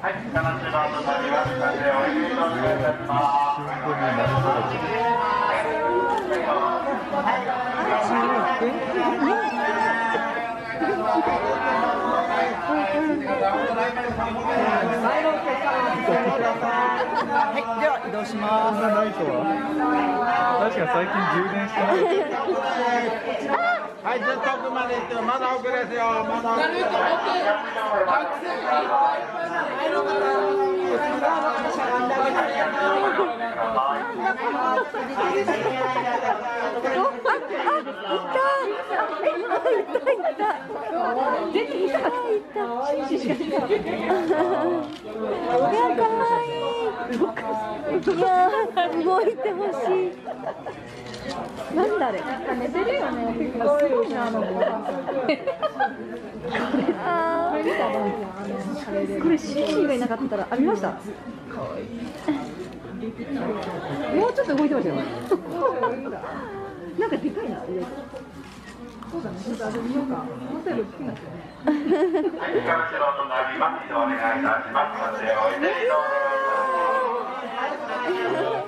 はい、金島となりましたので、お入れとお願いいたします。はい、では移動しますこんます。なない。とは確か最近充電してないはい、ずっと奥まで行って、まだ奥ですよ、まだ奥です。いやー動いてほしい。なんだあれ。寝てるよね。すごいなあのあーこれシーがいなかったら。あ見ました。もうちょっと動いてましたよ。なんかでかいな上。そうだね。ちょっとあれ見ようか。ホテル好きなんですよね。お願いします。Thank you.